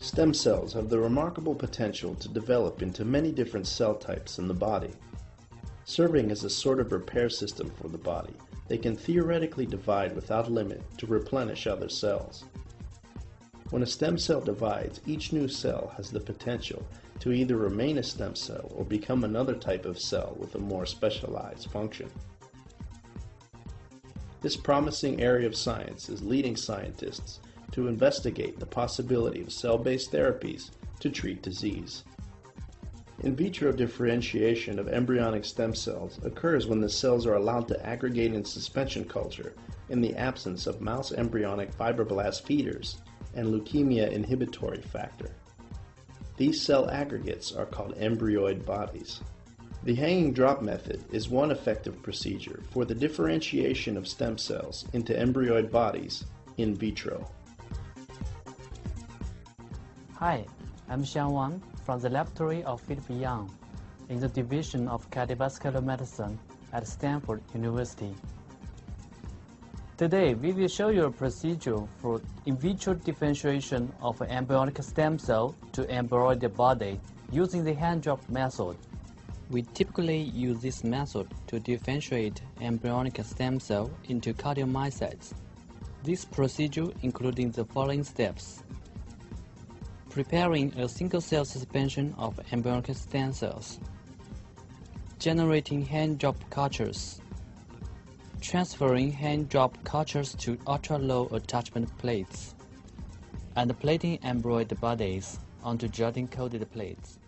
Stem cells have the remarkable potential to develop into many different cell types in the body. Serving as a sort of repair system for the body, they can theoretically divide without limit to replenish other cells. When a stem cell divides, each new cell has the potential to either remain a stem cell or become another type of cell with a more specialized function. This promising area of science is leading scientists to investigate the possibility of cell-based therapies to treat disease. In vitro differentiation of embryonic stem cells occurs when the cells are allowed to aggregate in suspension culture in the absence of mouse embryonic fibroblast feeders and leukemia inhibitory factor. These cell aggregates are called embryoid bodies. The hanging drop method is one effective procedure for the differentiation of stem cells into embryoid bodies in vitro. Hi, I'm Xiang Wang from the laboratory of Phillip Yang in the Division of Cardiovascular Medicine at Stanford University. Today, we will show you a procedure for in vitro differentiation of embryonic stem cell to embryoid body using the hand drop method. We typically use this method to differentiate embryonic stem cell into cardiomyocytes. This procedure including the following steps preparing a single-cell suspension of embryonic stem cells, generating hand-drop cultures, transferring hand-drop cultures to ultra-low attachment plates, and plating embryoid bodies onto gelatin-coated plates.